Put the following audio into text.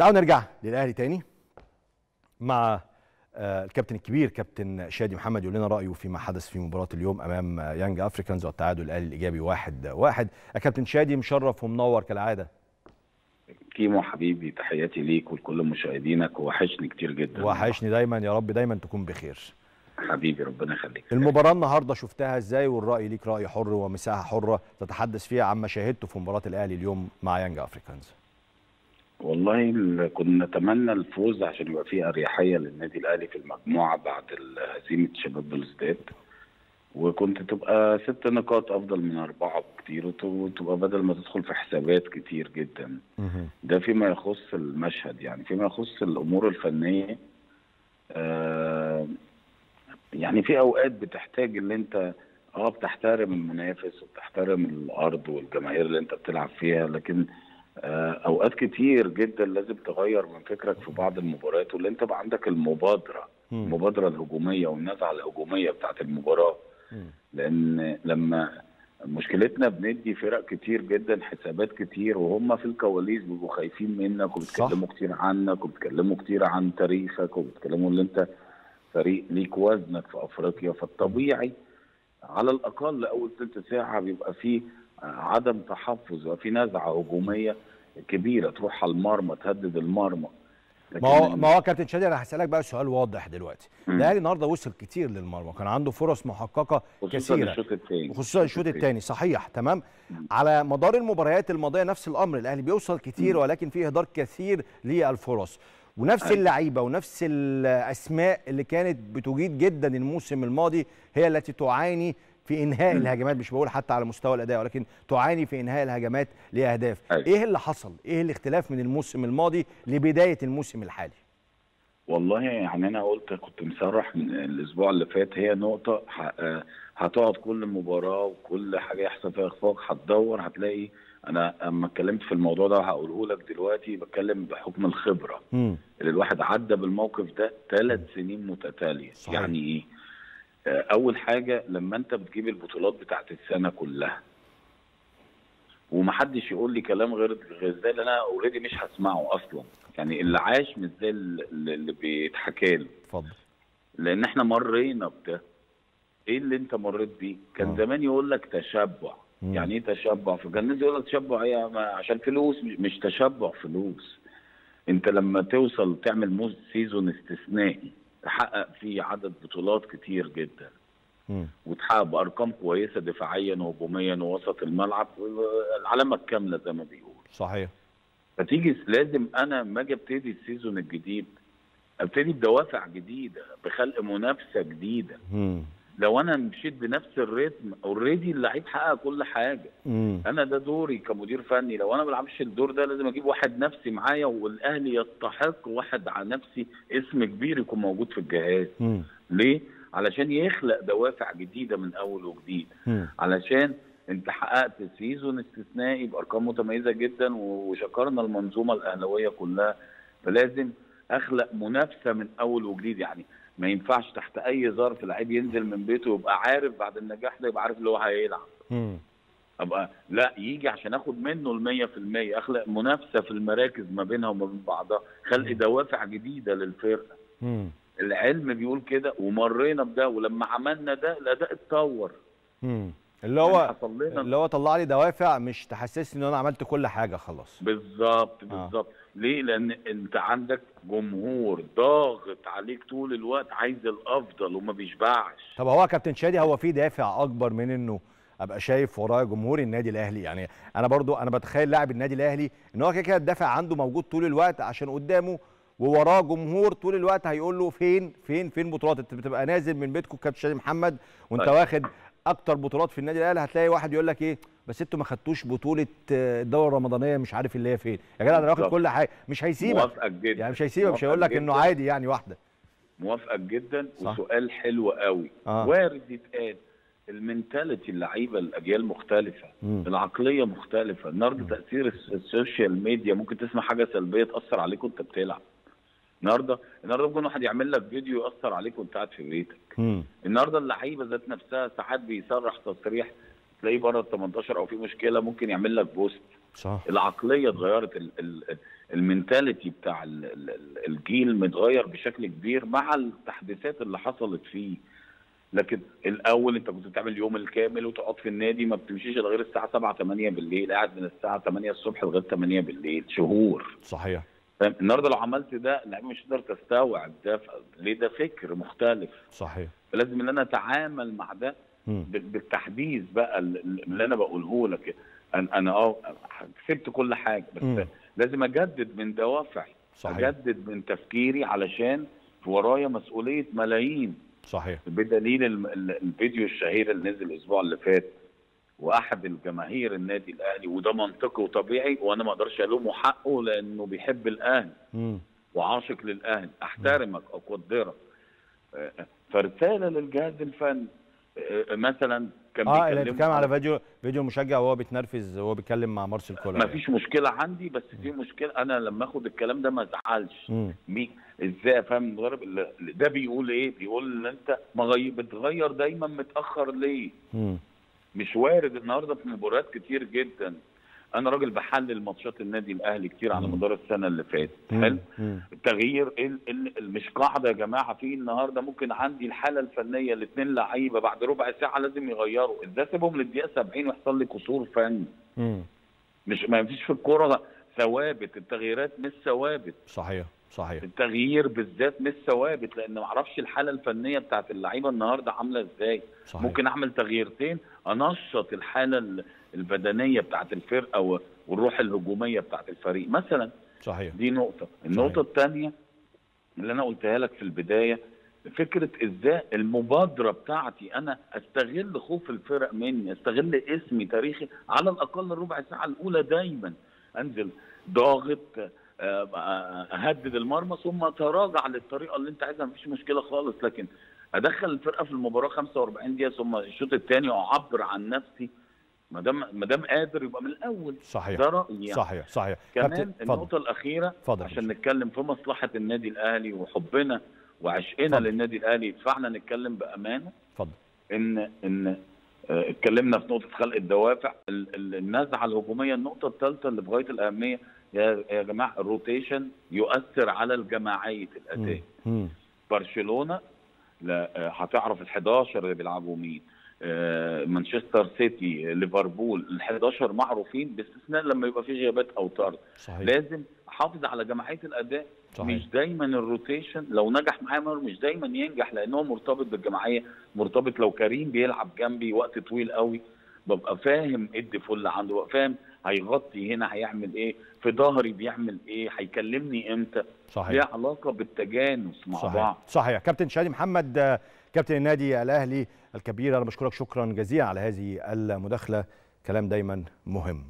تعالوا نرجع للأهلي تاني مع آه، الكابتن الكبير كابتن شادي محمد يقول لنا رأيه فيما حدث في مباراة اليوم أمام آه، يانج أفريكانز والتعادل الأهلي الإيجابي واحد واحد. يا كابتن شادي مشرف ومنور كالعادة. كيمو حبيبي تحياتي ليك ولكل مشاهدينك. وحشني كتير جدا. وحشني دايما يا رب دايما تكون بخير. حبيبي ربنا يخليك. المباراة النهارده شفتها إزاي؟ والرأي ليك رأي حر ومساحة حرة تتحدث فيها عما شاهدته في مباراة الأهلي اليوم مع يانج أفريكانز. والله ال- كنا نتمنى الفوز عشان يبقى فيه أريحية للنادي الأهلي في المجموعة بعد هزيمة شباب بلوزداد وكنت تبقى ست نقاط أفضل من أربعة بكتير وت- وتبقى بدل ما تدخل في حسابات كتير جدا. ده فيما يخص المشهد يعني فيما يخص الأمور الفنية. آه يعني في أوقات بتحتاج ان انت آه بتحترم المنافس وبتحترم الأرض والجماهير اللي أنت بتلعب فيها لكن آه أوقات كتير جدا لازم تغير من فكرك في بعض المباريات واللي أنت بقى عندك المبادرة. المبادرة الهجومية والنزعة الهجومية بتاعت المباراة. لأن لما مشكلتنا بندي فرق كتير جدا حسابات كتير وهم في الكواليس بيبقوا خايفين منك وبيتكلموا كتير عنك وبيتكلموا كتير عن تاريخك وبيتكلموا إن أنت فريق ليك وزنك في أفريقيا فالطبيعي على الأقل أول ثلث ساعة بيبقى فيه عدم تحفظ وفي نزعة هجومية كبيرة تروح على المرمى تهدد المرمى. ما هو ما هو كابتن شادي أنا هسألك بقى سؤال واضح دلوقتي. مم. الأهلي النهارده وصل كتير للمرمى كان عنده فرص محققة خصوصا كثيرة. الشوط الثاني وخصوصا الشوط الثاني صحيح تمام؟ مم. على مدار المباريات الماضية نفس الأمر الأهلي بيوصل كتير ولكن فيه إهدار كثير للفرص. ونفس أيوة. اللعيبة ونفس الأسماء اللي كانت بتجيد جدا الموسم الماضي هي التي تعاني في إنهاء الهجمات مش بقول حتى على مستوى الأداء ولكن تعاني في إنهاء الهجمات لأهداف. أيوة. إيه اللي حصل؟ إيه الاختلاف من الموسم الماضي لبداية الموسم الحالي؟ والله يعني أنا قلت كنت مصرح من الأسبوع اللي فات هي نقطة آه، هتقعد كل مباراة وكل حاجة يحصل فيها إخفاق هتدور هتلاقي أنا أما اتكلمت في الموضوع ده هقوله لك دلوقتي بتكلم بحكم الخبرة. امم اللي الواحد عدى بالموقف ده ثلاث سنين متتالية. صحيح. يعني إيه؟ أول حاجة لما أنت بتجيب البطولات بتاعت السنة كلها ومحدش يقول لي كلام غير غير ده اللي أنا already مش هسمعه أصلا. يعني اللي عاش مش زي اللي بيتحكى له. اتفضل. لأن إحنا مرينا بده. إيه اللي أنت مريت بيه؟ كان آه. زمان يقول لك تشبع. مم. يعني إيه تشبع؟ فكان الناس يقول لك تشبع إيه ما- عشان فلوس. مش تشبع فلوس. أنت لما توصل تعمل season استثنائي تحقق فيه عدد بطولات كتير جدا. وتحقق بأرقام كويسة دفاعيا وهجوميا ووسط الملعب العلامة الكاملة زي ما بيقول. صحيح. فتيجي لازم أنا لما أجي أبتدي ال season الجديد أبتدي بدوافع جديدة بخلق منافسة جديدة. لو أنا مشيت بنفس ال rhythm already اللعيب حقق كل حاجة. امم أنا ده دوري كمدير فني. لو أنا ما بلعبش الدور ده لازم أجيب واحد نفسي معايا والأهلي يستحق واحد على نفسي اسم كبير يكون موجود في الجهاز. امم ليه؟ علشان يخلق دوافع جديدة من أول وجديد. امم علشان أنت حققت سيزون استثنائي بأرقام متميزة جدا وشكرنا المنظومة الأهلاوية كلها. فلازم أخلق منافسة من أول وجديد. يعني ما ينفعش تحت أي ظرف لعيب ينزل من بيته ويبقى عارف بعد النجاح ده يبقى عارف اللي هو هيلعب. أبقى لا يجي عشان آخد منه ال 100% أخلق منافسة في المراكز ما بينها وما بين بعضها. خلق دوافع جديدة للفرقة. العلم بيقول كده ومرينا بده ولما عملنا ده الاداء اتطور. اللي يعني هو لنا اللي هو طلع لي دوافع مش تحسسني إن أنا عملت كل حاجة خلاص. بالظبط آه. ليه؟ لأن أنت عندك جمهور ضاغط عليك طول الوقت عايز الأفضل وما بيشبعش. طب هو كابتن شادي هو في دافع أكبر من إنه أبقى شايف ورايا جمهور النادي الأهلي؟ يعني أنا برضو أنا بتخيل لاعب النادي الأهلي إن هو كده كده الدافع عنده موجود طول الوقت عشان قدامه ووراه جمهور طول الوقت هيقول له فين؟ فين؟ فين بطولات؟ أنت بتبقى نازل من بيتكم كابتن شادي محمد وأنت طيب. واخد أكتر بطولات في النادي الأهلي هتلاقي واحد يقول لك إيه بس أنتوا ما خدتوش بطولة آه، الدوره الرمضانية مش عارف اللي هي فين. يا جدع أنا واخد. كل حاجة. مش هيسيبك. موافقك جدا. يعني مش هيسيبك مش هيقول لك إنه. عادي يعني واحدة. موافقك جدا. صح. وسؤال حلو قوي. آه. وارد يتقال ال mentality اللعيبة الأجيال مختلفة. مم. العقلية مختلفة. النهارده تأثير الس- ال social media ممكن تسمع حاجة سلبية تأثر عليك وأنت بتلعب. النهارده النهارده ممكن واحد يعمل لك فيديو يأثر عليك وانت قاعد في بيتك. النهارده اللعيبة ذات نفسها ساعات بيصرح تصريح تلاقيه بره ال 18 أو في مشكلة ممكن يعمل لك post. صح. العقلية اتغيرت ال- ال- ال mentality بتاع ال- ال- ال- الجيل متغير بشكل كبير مع التحديثات اللي حصلت فيه. لكن الأول انت كنت بتعمل اليوم الكامل وتقعد في النادي ما بتمشيش غير الساعة 7 8 بالليل قاعد من الساعة 8 الصبح لغاية 8 بالليل. شهور. صحيح. فاهم؟ النهارده لو عملت ده اللعيبه مش هتقدر تستوعب ده. ليه؟ ده فكر مختلف. صحيح. فلازم إن أنا أتعامل مع ده بالتحديث بقى ال- اللي أنا بقوله لك. أنا أنا آه كسبت كل حاجة بس مم. لازم أجدد من دوافعي صحيح. أجدد من تفكيري علشان في ورايا مسؤولية ملايين. صحيح. بدليل الفيديو الشهير اللي نزل الأسبوع اللي فات. وأحد الجماهير النادي الأهلي وده منطقي وطبيعي وأنا ما أقدرش ألومه حقه لأنه بيحب الأهلي. وعاشق للأهلي. أحترمك أقدرك. آه، فرسالة للجهاز الفني. آه، مثلا كان آه اللي بتتكلم على فيديو فيديو مشجع وهو بيتنرفز وهو بيتكلم مع مارسيل كولر. ما فيش مشكلة عندي بس في مشكلة أنا لما آخد الكلام ده ما أزعلش. مين؟ إزاي افهم المدرب ده بيقول إيه؟ بيقول إن أنت مغي... بتغير دايما متأخر ليه؟ مم. مش وارد النهارده في مباريات كتير جدا أنا راجل بحلل ماتشات النادي الاهلي كتير على. مدار السنة اللي فاتت. حلو. التغيير ال... ال... ال- مش قاعدة يا جماعة في النهارده ممكن عندي الحاله الفنيه الاثنين لعيبه بعد ربع ساعه لازم يغيروا إزاي اسيبهم للدقيقه 70 ويحصل لي قصور فني. مش ما فيش في الكوره ثوابت التغييرات مش ثوابت صحيح صحيح. التغيير بالذات مش ثوابت لأن ما أعرفش الحالة الفنية بتاعت اللعيبة النهارده عاملة إزاي. صحيح. ممكن أعمل تغييرتين أنشط الحالة ال- البدنية بتاعت الفرقه والروح الهجومية بتاعت الفريق. مثلا صحيح. دي نقطة. النقطة الثانية اللي أنا قلتها لك في البداية فكرة إزاي المبادرة بتاعتي أنا أستغل خوف الفرق مني أستغل اسمي تاريخي على الأقل الربع ساعة الأولى دايما. أنزل ضاغط اهدد المرمى ثم اتراجع للطريقة اللي انت عايزها. مفيش مشكلة خالص لكن ادخل الفرقة في المباراة 45 دقيقة ثم الشوط الثاني واعبر عن نفسي. ما دام ما دام قادر يبقى من الأول. صحيح. ده رأيي يعني. صحيح صحيح. كمان الأخيرة اتفضل يا عشان نتكلم في مصلحة النادي الأهلي وحبنا وعشقنا اتفضل. للنادي الأهلي يدفعنا نتكلم بأمانة اتفضل. إن إن آه، اتكلمنا في نقطة خلق الدوافع ال- ال- النزعة الهجومية النقطة الثالثة اللي بغاية الأهمية يا جماعة ال rotation يؤثر على مم. مم. برشلونة لا آه، هتعرف ال 11 اللي بيلعبوا مين آه، مانشستر سيتي ليفربول ال 11 معروفين باستثناء لما يبقى في غيابات أو طرد لازم أحافظ على جماعية الأداء صحيح. مش دايما ال rotation لو نجح معايا مش دايما ينجح لأن هو مرتبط بالجماعية مرتبط لو كريم بيلعب جنبي وقت طويل قوي ببقى فاهم إيه الديفول اللي عنده ببقى فاهم هيغطي هنا هيعمل إيه؟ في ظهري بيعمل إيه؟ هيكلمني إمتى؟ صحيح. ليها علاقة بالتجانس مع صحيح. بعض. صحيح. كابتن شادي محمد كابتن النادي الأهلي الكبير أنا بشكرك شكرا جزيلا على هذه المداخلة. كلام دايما مهم.